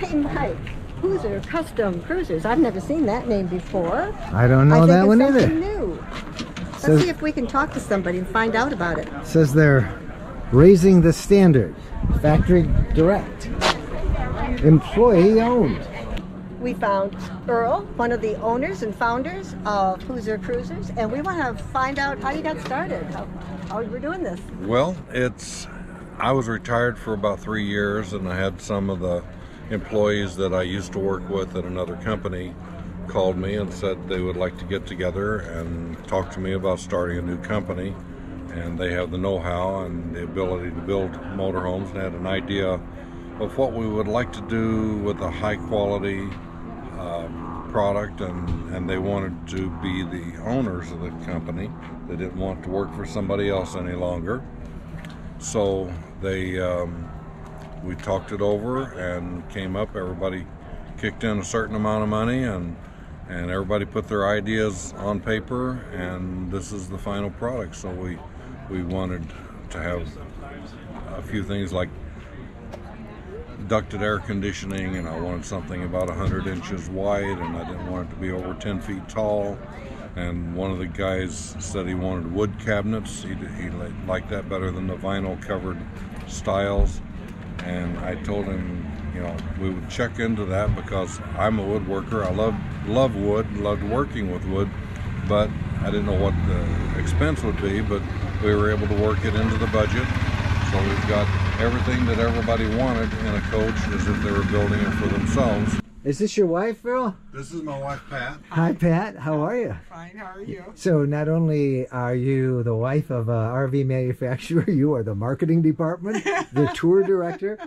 Hey, Mike. Hoosier Custom Cruisers. I've never seen that name before. I don't know I that one either. new. Let's Says- see if we can talk to somebody and find out about it. Says they're raising the standard. Factory direct. Employee owned. We found Earl, one of the owners and founders of Hoosier Cruisers, and we want to find out how you got started, how, how you were doing this. Well, it's I was retired for about three years, and I had some of the employees that I used to work with at another company called me and said they would like to get together and talk to me about starting a new company. And they have the know-how and the ability to build motorhomes, and had an idea of what we would like to do with a high-quality um, product, and and they wanted to be the owners of the company. They didn't want to work for somebody else any longer. So they, um, we talked it over and came up. Everybody kicked in a certain amount of money, and and everybody put their ideas on paper, and this is the final product. So we we wanted to have a few things like ducted air conditioning, and I wanted something about 100 inches wide, and I didn't want it to be over 10 feet tall. And one of the guys said he wanted wood cabinets. He, he liked that better than the vinyl covered styles. And I told him, you know, we would check into that because I'm a woodworker. I love love wood, loved working with wood, but I didn't know what the expense would be. But we were able to work it into the budget. So we've got everything that everybody wanted in a coach as if they were building it for themselves. Is this your wife, Earl? This is my wife Pat. Hi, Pat. How are you? Fine, how are you? So, not only are you the wife of uh, a RV manufacturer, you are the marketing department, the tour director.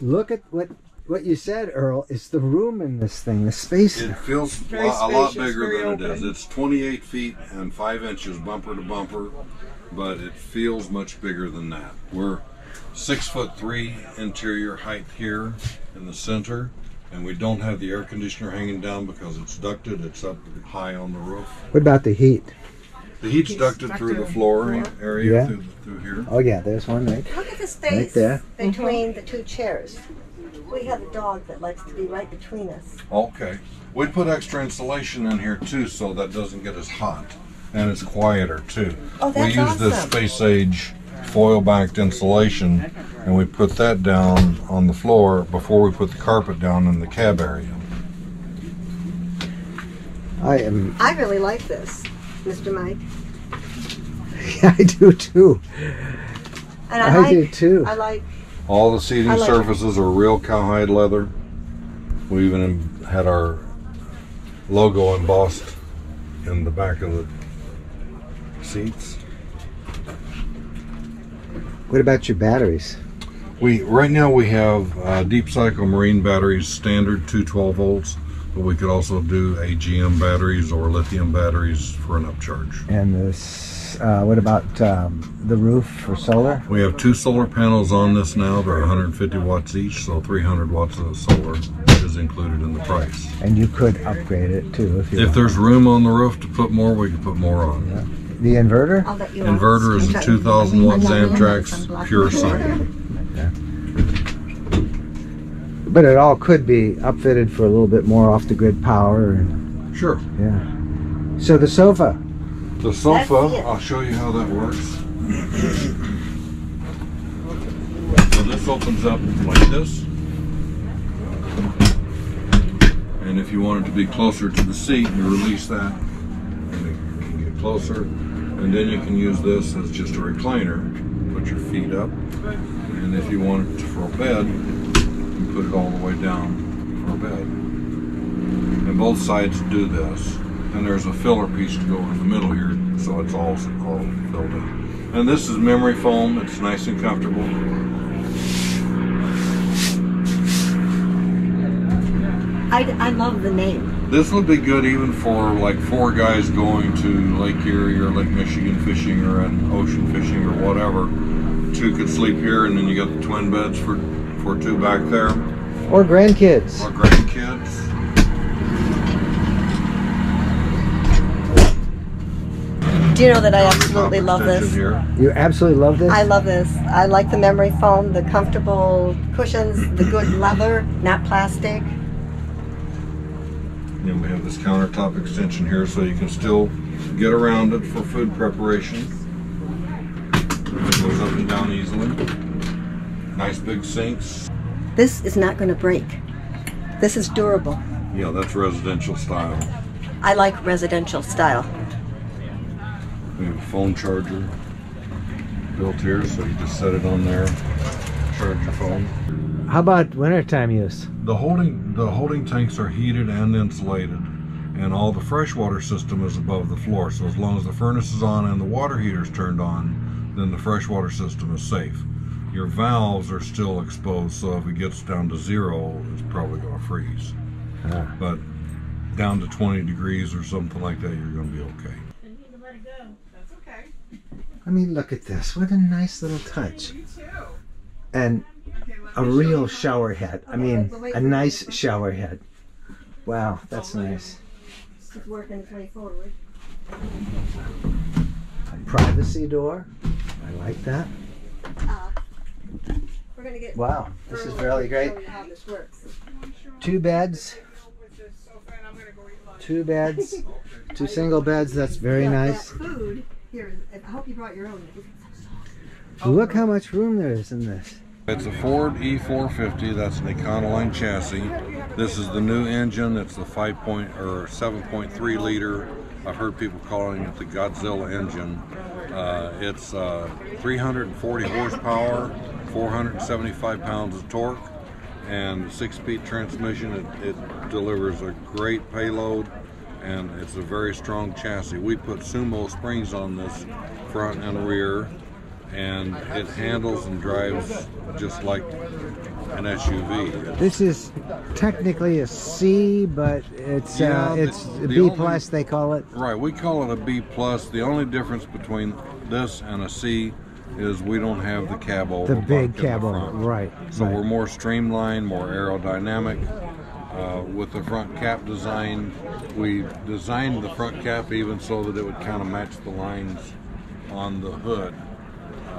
Look at what what you said, Earl. It's the room in this thing, the space. It feels a Very lot, a lot bigger very than it is. It's 28 feet and 5 inches bumper to bumper, but it feels much bigger than that. We're 6 foot 3 interior height here in the center, and we don't have the air conditioner hanging down because it's ducted. It's up high on the roof. What about the heat? The heat's It's ducted through the ducted floor floor. area Yeah. through, through here. Oh yeah, there's one right. Look at the Right space there. between mm-hmm. the two chairs. We have a dog that likes to be right between us. Okay. We put extra insulation in here too, so that doesn't get as hot, and it's quieter too. Oh, that's we use this awesome. space age foil backed insulation, and we put that down on the floor before we put the carpet down in the cab area. I am. I really like this, Mr. Mike. I do too. And I, I like, do too. I like All the seating I like it. surfaces are real cowhide leather. We even had our logo embossed in the back of the seats. What about your batteries? We right now we have uh, Deep Cycle Marine batteries, standard 212 volts, but we could also do AGM batteries or lithium batteries for an upcharge. And this. Uh, what about um, the roof for solar? We have two solar panels on this now. They're 150 watts each, so 300 watts of solar is included in the price. And you could upgrade it too if you. If want. there's room on the roof to put more, we can put more on. The inverter. I'll let you Inverter is a ask. 2,000 watt I'm not in Xantrex this, I'm pure sine. But it all could be upfitted for a little bit more off the grid power. And, Sure. yeah. So the sofa. The sofa, it. I'll show you how that works. So this opens up like this. And if you want it to be closer to the seat, you release that and it can get closer. And then you can use this as just a recliner. Put your feet up. And if you want it for a bed, you put it all the way down for a bed. And both sides do this. And there's a filler piece to go in the middle here, so it's all, all filled in. And this is memory foam. It's nice and comfortable. I, I love the name. This would be good even for like four guys going to Lake Erie or Lake Michigan fishing or an ocean fishing or whatever. Two could sleep here, and then you got the twin beds for for two back there. Or grandkids. Or grandkids. Do you know that I absolutely love this? Here. You absolutely love this? I love this. I like the memory foam, the comfortable cushions, the good leather, not plastic. And we have this countertop extension here so you can still get around it for food preparation. It goes up and down easily. Nice big sinks. This is not going to break. This is durable. Yeah, that's residential style. I like residential style. We have a phone charger built here, so you just set it on there, charge your phone. How about wintertime use? The holding the holding tanks are heated and insulated, and all the freshwater system is above the floor. So as long as the furnace is on and the water heater is turned on, then the freshwater system is safe. Your valves are still exposed, so if it gets down to zero, it's probably going to freeze. Ah. But down to 20 degrees or something like that, you're going to be okay. I mean, look at this. What a nice little touch. And a real shower head. I mean, a nice shower head. Wow, that's nice. It's working its way forward. Privacy door. I like that. We're going to get Wow, this is really great. show you how this works. Two beds. Two beds. Two single beds. That's very nice. Here. I hope you brought your own. Look how much room there is in this. It's a Ford E450. That's an Econoline chassis. This is the new engine. It's the 5 point or 7.3 liter. I've heard people calling it the Godzilla engine. Uh, it's uh, 340 horsepower, 475 pounds of torque, and six-speed transmission. It, it delivers a great payload, and it's a very strong chassis. We put Sumo springs on this front and rear, and it handles and drives just like an SUV. This is technically a C, but it's Yeah, uh, it's the a B only- plus. They call it. Right, we call it a B plus. The only difference between this and a C is we don't have the cab over. The big the cab over, right, So right. we're more streamlined, more aerodynamic. Uh, with the front cap design, we designed the front cap even so that it would kind of match the lines on the hood.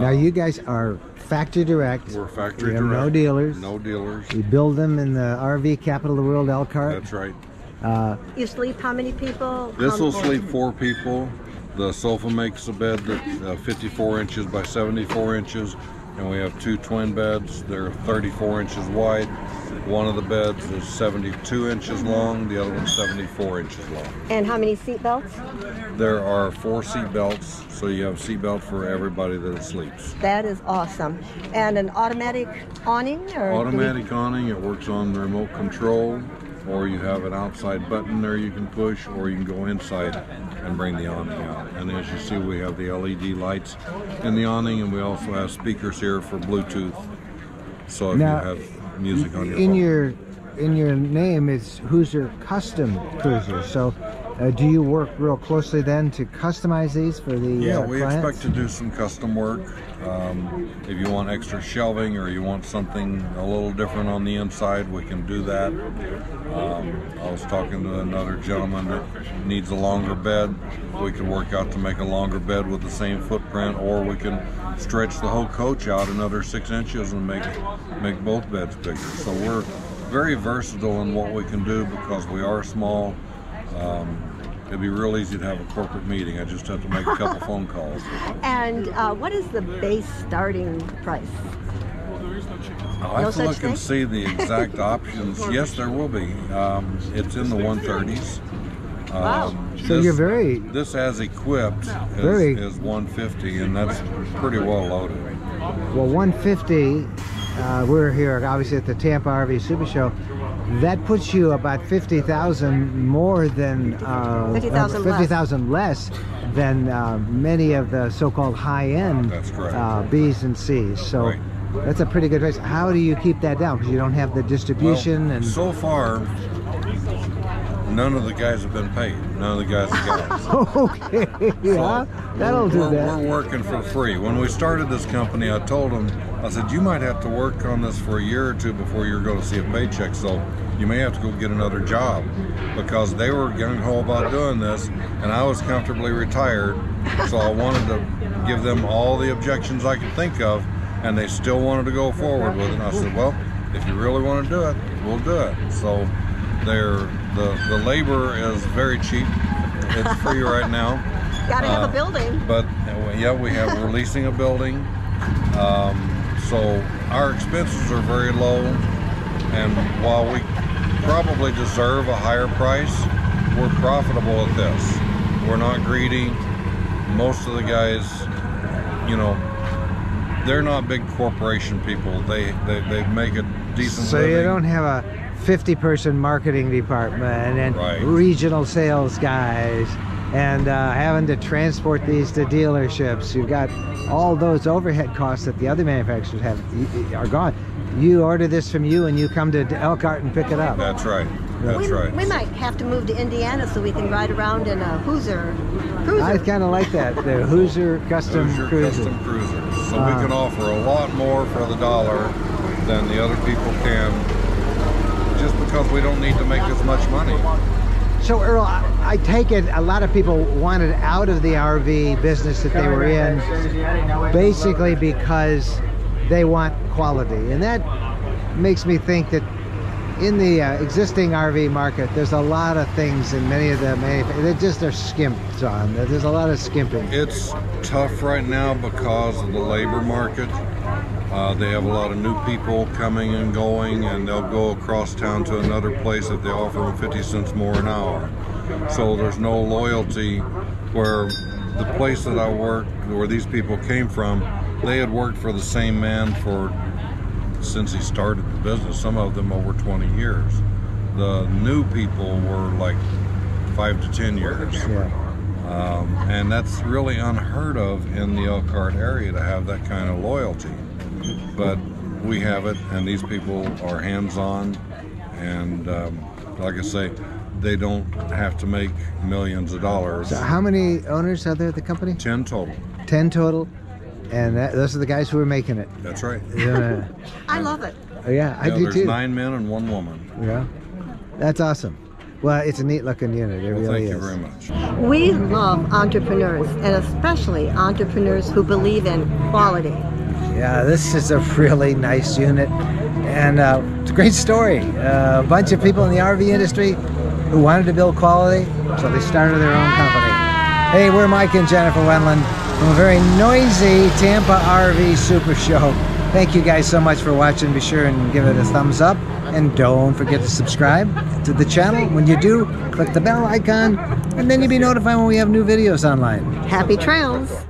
Now you guys are factory direct. We're factory We have direct. no dealers. No dealers. We build them in the RV capital of the world, Elkhart. That's right. Uh, You sleep how many people? This will sleep four people. The sofa makes a bed that's uh, 54 inches by 74 inches, and we have two twin beds. They're 34 inches wide. One of the beds is 72 inches long, the other one's 74 inches long. And how many seat belts? There are four seat belts, so you have seat belt for everybody that sleeps. That is awesome. And an automatic awning or do we- Automatic awning, it works on the remote control, or you have an outside button there you can push, or you can go inside and bring the awning out. And as you see, we have the LED lights in the awning, and we also have speakers here for Bluetooth. So if Now, you have music on your in phone. your in your name, it's Hoosier Custom Cruiser. So, uh, do you work real closely then to customize these for the Yeah, uh, we clients? expect to do some custom work. Um, if you want extra shelving or you want something a little different on the inside, we can do that. Um, I was talking to another gentleman that needs a longer bed. We can work out to make a longer bed with the same footprint, or we can stretch the whole coach out another six inches and make make both beds bigger. So we're very versatile in what we can do because we are small. Um, it'd be real easy to have a corporate meeting. I just have to make a couple phone calls. And uh, what is the base starting price? I No have to such look and see the exact options. Yes, there will be. Um, it's in the 130s. Wow. Um, So this, you're very this as equipped is, Very- is 150, and that's pretty well loaded. well 150. Uh, we're here obviously at the Tampa RV Super Show. That puts you about 50,000 more than uh, 50,000 uh, less. 50,000 less than uh, many of the so-called high-end uh, B's and C's. So Right. that's a pretty good price. How do you keep that down? Because you don't have the distribution Well, and so far, none of the guys have been paid. None of the guys okay, yeah, So that'll do that. We're working for free. When we started this company, I told them, I said, you might have to work on this for a year or two before you're going to see a paycheck. So you may have to go get another job because they were gung ho about doing this, and I was comfortably retired, So I wanted to give them all the objections I could think of, and they still wanted to go forward with it. And I said, well, if you really want to do it, we'll do it. So they're, the, the labor is very cheap. It's free right now. Got to have Uh, a building. But uh, yeah, we have we're leasing a building, um, so our expenses are very low. And while we probably deserve a higher price, we're profitable at this. We're not greedy. Most of the guys, you know, they're not big corporation people. They they, they make a decent So living. you don't have a 50 person marketing department and Right. regional sales guys and uh, having to transport these to dealerships. You've got all those overhead costs that the other manufacturers have y- y- are gone. You order this from you and you come to Elkhart and pick it up. That's right. That's we, right. we might have to move to Indiana so we can ride around in a Hoosier cruiser. I kind of like that. The Hoosier Custom Those are Cruiser. custom cruisers. So Uh, we can offer a lot more for the dollar than the other people can just because we don't need to make as much money. So Earl, I, I take it a lot of people wanted out of the RV business that they were in basically because they want quality. And that makes me think that in the uh, existing RV market, there's a lot of things in many of them, they just are skimped on. There's a lot of skimping. It's tough right now because of the labor market. Uh, they have a lot of new people coming and going, and they'll go across town to another place if they offer them 50 cents more an hour. So there's no loyalty. Where the place that I worked, where these people came from, they had worked for the same man for since he started the business. Some of them over 20 years. The new people were like five to 10 years. Yeah. Um, and that's really unheard of in the Elkhart area to have that kind of loyalty. But we have it, and these people are hands on. And um, like I say, they don't have to make millions of dollars. So how many owners are there at the company? 10 total. 10 total. And that, those are the guys who are making it. That's right. Yeah, I love it. Oh, yeah I Yeah, do there's too. nine men and one woman. Yeah. That's awesome. Well, it's a neat looking unit. It Well, really thank you is. very much. We love entrepreneurs, and especially entrepreneurs who believe in quality. Yeah, this is a really nice unit, and uh, it's a great story. Uh, a bunch of people in the RV industry who wanted to build quality, so they started their own company. Hey, we're Mike and Jennifer Wendland from a very noisy Tampa RV Super Show. Thank you guys so much for watching. Be sure and give it a thumbs up, and don't forget to subscribe to the channel. When you do, click the bell icon, and then you'll be notified when we have new videos online. Happy trails!